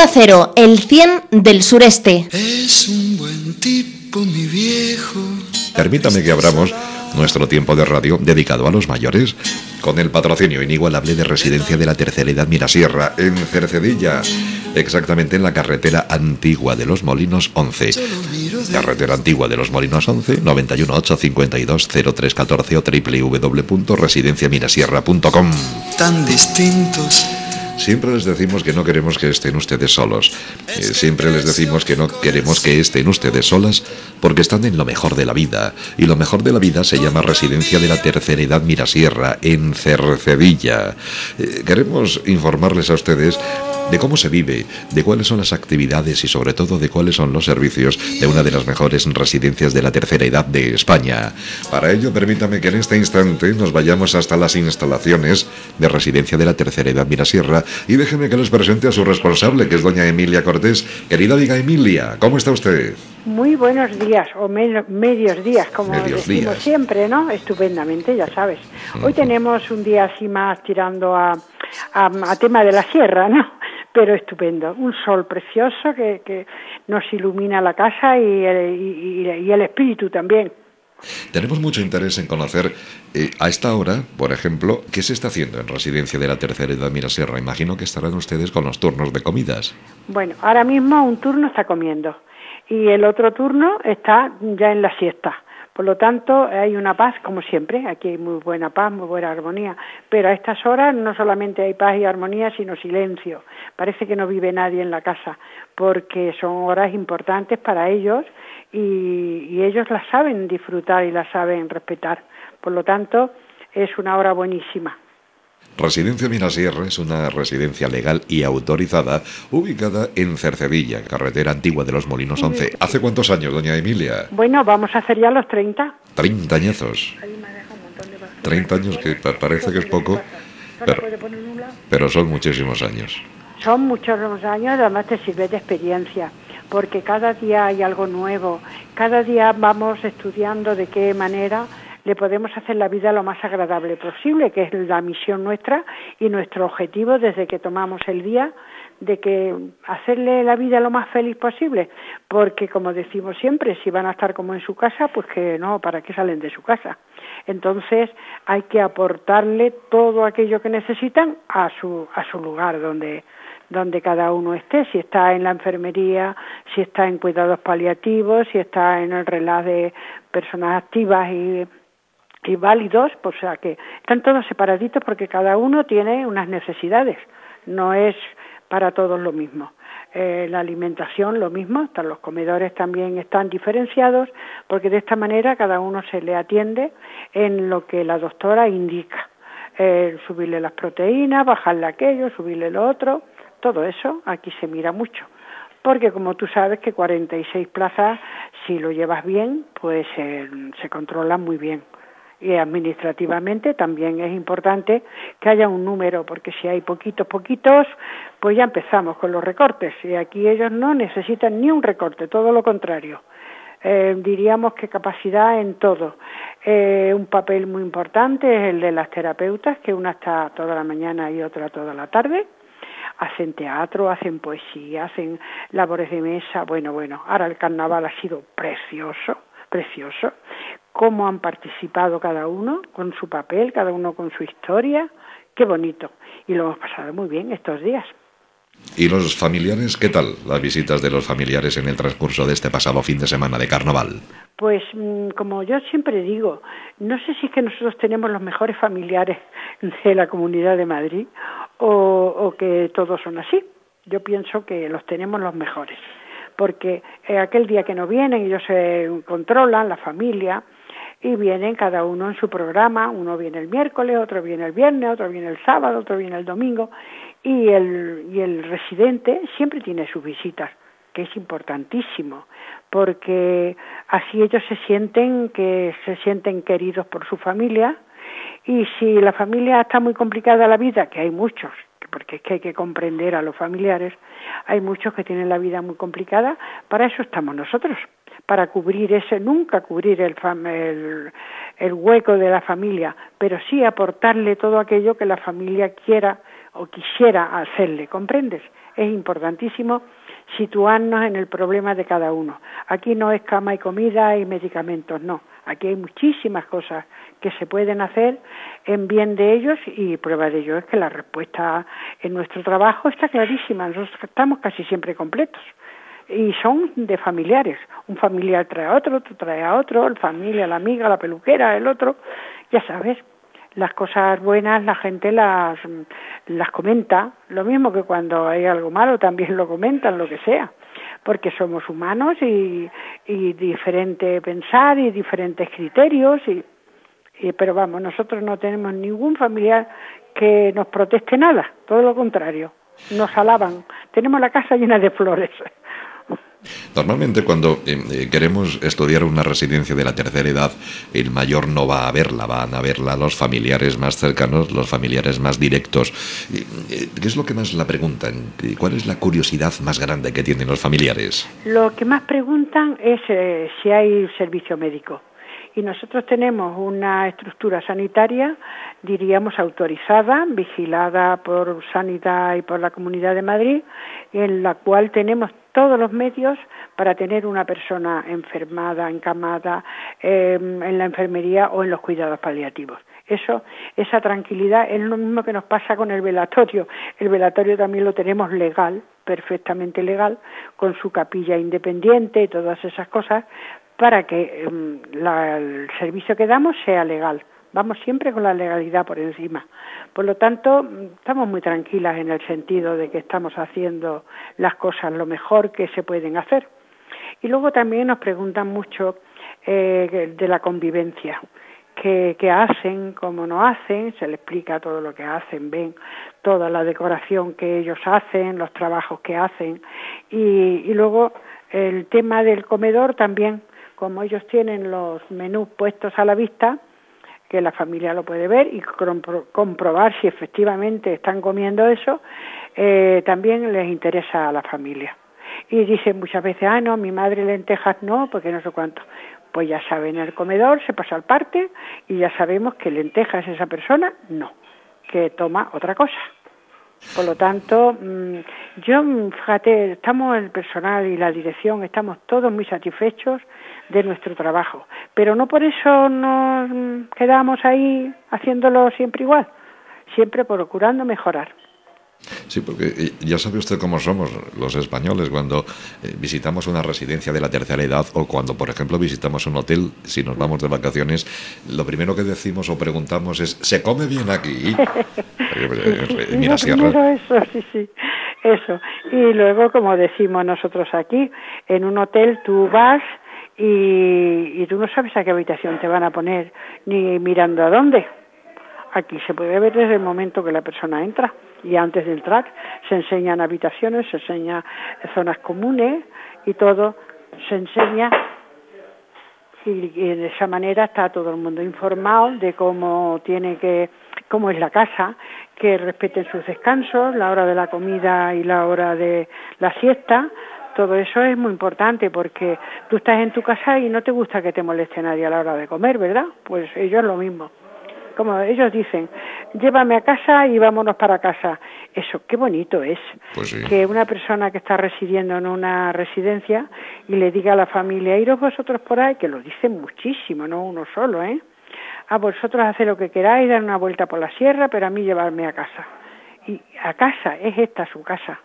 Onda Cero, el 100 del sureste. Es un buen tipo, mi viejo. Permítame que abramos nuestro tiempo de radio dedicado a los mayores con el patrocinio inigualable de Residencia de la Tercera Edad Mirasierra en Cercedilla, exactamente en la carretera antigua de los Molinos 11. Carretera antigua de los Molinos 11, 91 852 0314 o www.residenciamirasierra.com. Tan distintos. Siempre les decimos que no queremos que estén ustedes solos. Eh, siempre les decimos que no queremos que estén ustedes solas porque están en lo mejor de la vida. Y lo mejor de la vida se llama Residencia de la Tercera Edad Mirasierra, en Cercedilla. Eh, queremos informarles a ustedes de cómo se vive, de cuáles son las actividades y sobre todo de cuáles son los servicios de una de las mejores residencias de la tercera edad de España. Para ello, permítame que en este instante nos vayamos hasta las instalaciones de Residencia de la Tercera Edad Mirasierra y déjeme que les presente a su responsable, que es doña Emilia Cortés. Querida amiga Emilia, ¿cómo está usted? Muy buenos días, o medios días, como decimos siempre, ¿no? Estupendamente, ya sabes. Hoy tenemos un día así más tirando a, a tema de la sierra, ¿no? Pero estupendo. Un sol precioso que, que nos ilumina la casa y el, y, el espíritu también. Tenemos mucho interés en conocer eh, a esta hora, por ejemplo, qué se está haciendo en Residencia de la Tercera Edad Mirasierra. Imagino que estarán ustedes con los turnos de comidas. Bueno, ahora mismo un turno está comiendo y el otro turno está ya en la siesta. Por lo tanto, hay una paz, como siempre, aquí hay muy buena paz, muy buena armonía, pero a estas horas no solamente hay paz y armonía, sino silencio. Parece que no vive nadie en la casa, porque son horas importantes para ellos y, ellos las saben disfrutar y las saben respetar. Por lo tanto, es una hora buenísima. Residencia Minasierra es una residencia legal y autorizada ubicada en Cercedilla, carretera antigua de los Molinos 11. ¿Hace cuántos años, doña Emilia? Bueno, vamos a hacer ya los 30. 30 añazos. 30 años que parece que es poco, pero, pero son muchísimos años. Son muchos años, además te sirve de experiencia, porque cada día hay algo nuevo, cada día vamos estudiando de qué manera le podemos hacer la vida lo más agradable posible, que es la misión nuestra y nuestro objetivo desde que tomamos el día de que hacerle la vida lo más feliz posible, porque como decimos siempre, si van a estar como en su casa, pues que no, ¿para qué salen de su casa? Entonces hay que aportarle todo aquello que necesitan a su a su lugar donde donde cada uno esté, si está en la enfermería, si está en cuidados paliativos, si está en el relato de personas activas y y válidos, pues, o sea que están todos separaditos porque cada uno tiene unas necesidades, no es para todos lo mismo. Eh, la alimentación lo mismo, hasta los comedores también están diferenciados porque de esta manera cada uno se le atiende en lo que la doctora indica. Eh, subirle las proteínas, bajarle aquello, subirle lo otro, todo eso aquí se mira mucho. Porque como tú sabes que 46 plazas, si lo llevas bien, pues eh, se controlan muy bien y administrativamente también es importante que haya un número, porque si hay poquitos, poquitos, pues ya empezamos con los recortes. Y aquí ellos no necesitan ni un recorte, todo lo contrario. Eh, diríamos que capacidad en todo. Eh, un papel muy importante es el de las terapeutas, que una está toda la mañana y otra toda la tarde. Hacen teatro, hacen poesía, hacen labores de mesa. Bueno, bueno, ahora el carnaval ha sido precioso, precioso cómo han participado cada uno con su papel, cada uno con su historia. Qué bonito. Y lo hemos pasado muy bien estos días. ¿Y los familiares? ¿Qué tal las visitas de los familiares en el transcurso de este pasado fin de semana de carnaval? Pues mm, como yo siempre digo, no sé si es que nosotros tenemos los mejores familiares de la Comunidad de Madrid o, o que todos son así. Yo pienso que los tenemos los mejores, porque eh, aquel día que no vienen ellos se controlan, la familia, y vienen cada uno en su programa, uno viene el miércoles, otro viene el viernes, otro viene el sábado, otro viene el domingo. Y el, y el residente siempre tiene sus visitas, que es importantísimo, porque así ellos se sienten que se sienten queridos por su familia. Y si la familia está muy complicada la vida, que hay muchos, porque es que hay que comprender a los familiares, hay muchos que tienen la vida muy complicada, para eso estamos nosotros, para cubrir ese, nunca cubrir el, el, hueco de la familia, pero sí aportarle todo aquello que la familia quiera o quisiera hacerle, ¿comprendes? es importantísimo situarnos en el problema de cada uno. Aquí no es cama y comida y medicamentos, no. Aquí hay muchísimas cosas que se pueden hacer en bien de ellos y prueba de ello es que la respuesta en nuestro trabajo está clarísima. Nosotros estamos casi siempre completos y son de familiares. Un familiar trae a otro, otro trae a otro, la familia, la amiga, la peluquera, el otro, ya sabes. Las cosas buenas la gente las, las comenta, lo mismo que cuando hay algo malo también lo comentan, lo que sea, porque somos humanos y, y diferente pensar y diferentes criterios y, y pero vamos, nosotros no tenemos ningún familiar que nos proteste nada, todo lo contrario, nos alaban, tenemos la casa llena de flores. Normalmente cuando eh, eh, queremos estudiar una residencia de la tercera edad, el mayor no va a verla, van a verla los familiares más cercanos, los familiares más directos. Eh, ¿Qué es lo que más la preguntan? ¿Cuál es la curiosidad más grande que tienen los familiares? Lo que más preguntan es si hay servicio médico y nosotros tenemos una estructura sanitaria, diríamos, autorizada, vigilada por Sanidad y por la Comunidad de Madrid, en la cual tenemos todos los medios para tener una persona enfermada, encamada em, en la enfermería o en los cuidados paliativos. Eso, esa tranquilidad es lo mismo que nos pasa con el velatorio. El velatorio también lo tenemos legal, perfectamente legal, con su capilla independiente y todas esas cosas, para que em, el servicio que damos sea legal. Vamos siempre con la legalidad por encima. Por lo tanto, estamos muy tranquilas en el sentido de que estamos haciendo las cosas lo mejor que se pueden hacer. Y luego también nos preguntan mucho eh, de la convivencia. ¿Qué, ¿Qué, hacen, cómo no hacen, se les explica todo lo que hacen, ven toda la decoración que ellos hacen, los trabajos que hacen y luego el tema del comedor también como ellos tienen los menús puestos a la vista, que la familia lo puede ver y comprobar si efectivamente están comiendo eso, eh, también les interesa a la familia. Y dicen muchas veces, ah, no, mi madre lentejas no, porque no sé cuánto. Pues ya saben, el comedor se pasa al parte y ya sabemos que lentejas esa persona no, que toma otra cosa. Por lo tanto, mm, yo, fíjate, estamos el personal y la dirección, estamos todos muy satisfechos de nuestro trabajo. Pero no por eso nos quedamos ahí haciéndolo siempre igual, siempre procurando mejorar. Sí, porque eh, ya sabe usted cómo somos los españoles cuando eh, visitamos una residencia de la tercera edad o cuando, por ejemplo, visitamos un hotel, si nos vamos de vacaciones, lo primero que decimos o preguntamos es, ¿se come bien aquí? Pues, mira, eso, sí, sí, eso. Y luego, como decimos nosotros aquí, en un hotel tú vas y, y tú no sabes a qué habitación te van a poner ni mirando a dónde. Aquí se puede ver desde el momento que la persona entra y antes del entrar se enseñan habitaciones, se enseña zonas comunes y todo se enseña y, y, de esa manera está todo el mundo informado de cómo tiene que cómo es la casa, que respeten sus descansos, la hora de la comida y la hora de la siesta, todo eso es muy importante porque tú estás en tu casa y no te gusta que te moleste nadie a la hora de comer, ¿verdad? Pues ellos lo mismo. Como ellos dicen, llévame a casa y vámonos para casa. Eso, qué bonito es. Pues que una persona que está residiendo en una residencia y le diga a la familia, iros vosotros por ahí, que lo dicen muchísimo, no uno solo, ¿eh? A vosotros hacer lo que queráis, dar una vuelta por la sierra, pero a mí llevarme a casa. Y a casa, es esta su casa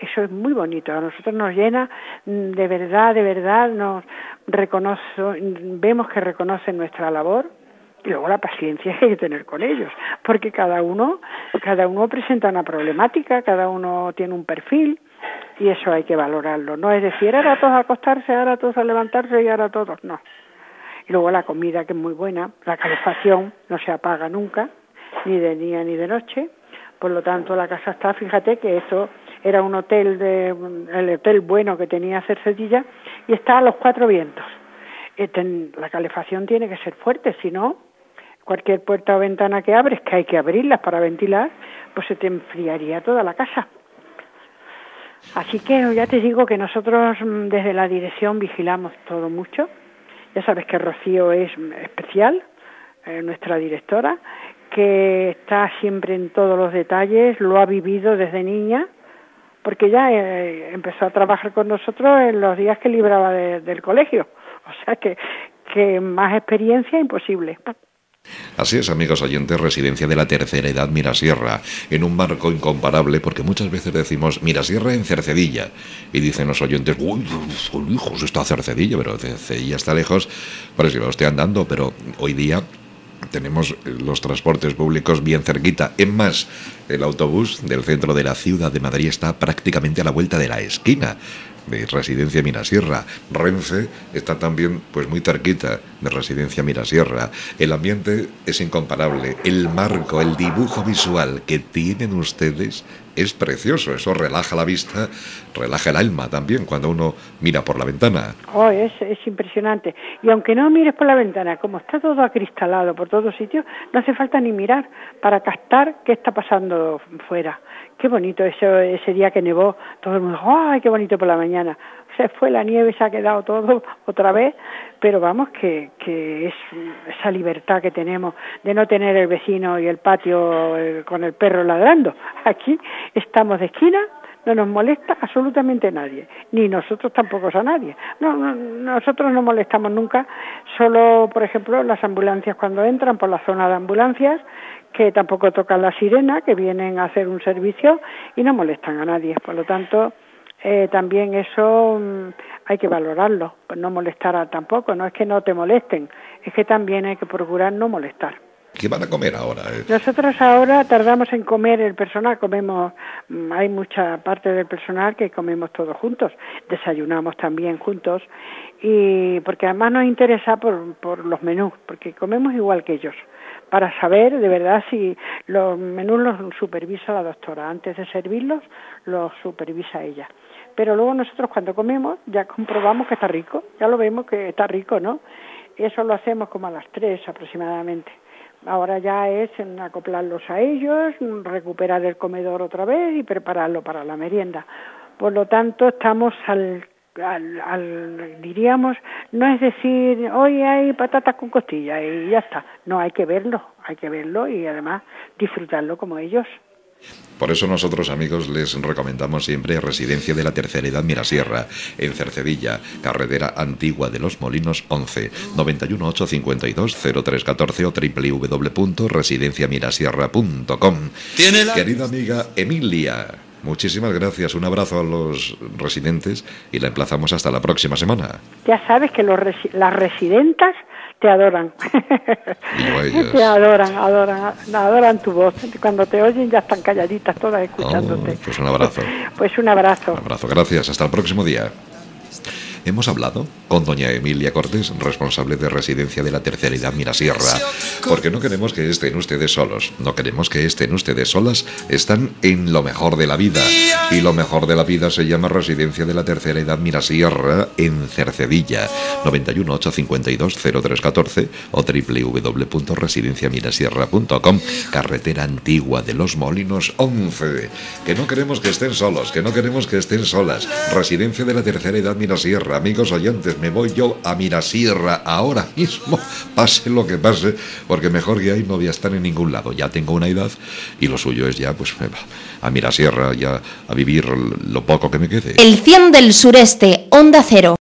eso es muy bonito, a nosotros nos llena mm, de verdad, de verdad, nos reconoce, vemos que reconocen nuestra labor y luego la paciencia que hay que tener con ellos, porque cada uno, cada uno presenta una problemática, cada uno tiene un perfil y eso hay que valorarlo, no es decir, ahora todos a acostarse, ahora todos a levantarse y ahora todos, no. Y luego la comida que es muy buena, la calefacción no se apaga nunca, ni de día ni de noche, por lo tanto la casa está, fíjate que eso era un hotel de el hotel bueno que tenía Cercedilla y está a los cuatro vientos. Eh, la calefacción tiene que ser fuerte, si no, cualquier puerta o ventana que abres, que hay que abrirlas para ventilar, pues se te enfriaría toda la casa. Así que ya te digo que nosotros mm, desde la dirección vigilamos todo mucho. Ya sabes que Rocío es especial, eh, nuestra directora, que está siempre en todos los detalles, lo ha vivido desde niña porque ya eh, empezó a trabajar con nosotros en los días que libraba del colegio. O sea que, que más experiencia imposible. Así es, amigos oyentes, residencia de la tercera edad Mirasierra, en un marco incomparable, porque muchas veces decimos Mirasierra en Cercedilla, y dicen los oyentes, uy, hijos, está Cercedilla, pero Cercedilla está lejos, por si va usted andando, pero hoy día tenemos los transportes públicos bien cerquita. En más, el autobús del centro de la ciudad de Madrid está prácticamente a la vuelta de la esquina de Residencia Mirasierra. Renfe está también pues muy cerquita de Residencia Mirasierra. El ambiente es incomparable. El marco, el dibujo visual que tienen ustedes es precioso. Eso relaja la vista, relaja el alma también cuando uno mira por la ventana. Oh, es, es impresionante. Y aunque no mires por la ventana, como está todo acristalado por todos sitios, no hace falta ni mirar para captar qué está pasando fuera qué bonito ese día que nevó, todo el mundo, ¡ay, qué bonito por la mañana! Se fue la nieve, se ha quedado todo otra vez, pero vamos, que, que es esa libertad que tenemos de no tener el vecino y el patio con el perro ladrando. Aquí estamos de esquina, no nos molesta absolutamente nadie, ni nosotros tampoco a nadie. No, no, nosotros no molestamos nunca, solo, por ejemplo, las ambulancias cuando entran por la zona de ambulancias, que tampoco tocan la sirena, que vienen a hacer un servicio y no molestan a nadie. Por lo tanto, eh, también eso mm, hay que valorarlo, pues no molestar tampoco, no es que no te molesten, es que también hay que procurar no molestar. ¿Qué van a comer ahora? Eh? Nosotros ahora tardamos en comer el personal, comemos, mm, hay mucha parte del personal que comemos todos juntos, desayunamos también juntos y porque además nos interesa por, por los menús, porque comemos igual que ellos para saber de verdad si los menús los supervisa la doctora. Antes de servirlos, los supervisa ella. Pero luego nosotros cuando comemos ya comprobamos que está rico, ya lo vemos que está rico, ¿no? Eso lo hacemos como a las tres aproximadamente. Ahora ya es acoplarlos a ellos, recuperar el comedor otra vez y prepararlo para la merienda. Por lo tanto, estamos al al, diríamos, no es decir, hoy hay patatas con costilla y ya está. No, hay que verlo, hay que verlo y además disfrutarlo como ellos. Por eso nosotros, amigos, les recomendamos siempre Residencia de la Tercera Edad Mirasierra, en Cercedilla, carretera antigua de los Molinos 11, 91 852 0314 o www.residenciamirasierra.com. Querida amiga Emilia, Muchísimas gracias, un abrazo a los residentes y la emplazamos hasta la próxima semana. Ya sabes que los las residentas te adoran. te adoran, adoran, adoran tu voz. Cuando te oyen ya están calladitas todas escuchándote. Oh, pues un abrazo. pues un abrazo. Un abrazo, gracias. Hasta el próximo día. Hemos hablado con doña Emilia Cortés, responsable de residencia de la tercera edad Mirasierra, porque no queremos que estén ustedes solos, no queremos que estén ustedes solas, están en lo mejor de la vida. Y lo mejor de la vida se llama residencia de la tercera edad Mirasierra en Cercedilla, 91 852 0314 o www.residenciamirasierra.com, carretera antigua de los Molinos 11. Que no queremos que estén solos, que no queremos que estén solas. Residencia de la tercera edad Mirasierra amigos oyentes, me voy yo a Mirasierra ahora mismo, pase lo que pase, porque mejor que ahí no voy a estar en ningún lado. Ya tengo una edad y lo suyo es ya, pues, a Mirasierra, ya a vivir lo poco que me quede. El 100 del sureste, Onda Cero.